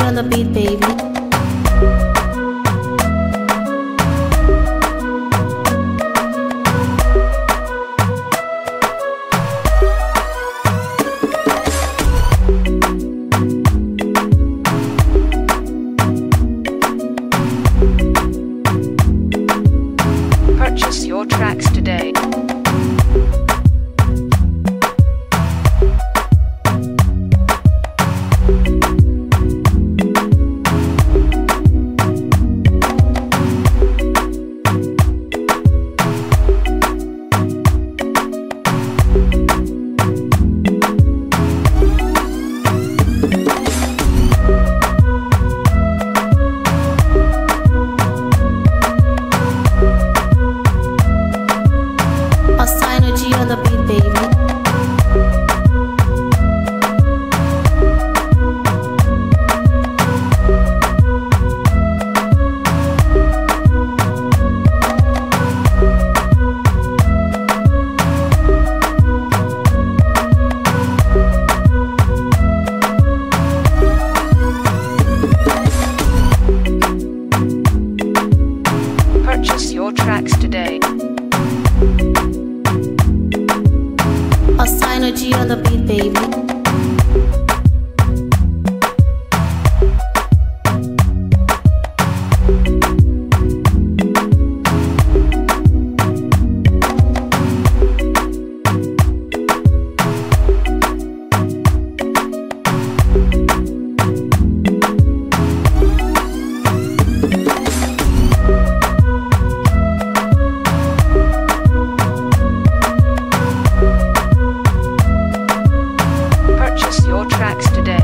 on the beat, baby. Purchase your tracks today. Baby. Tracks today.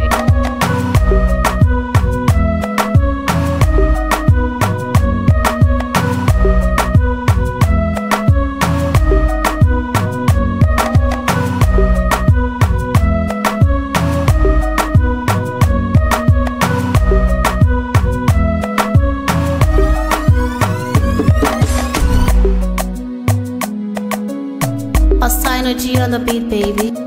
Austino G on the beat, baby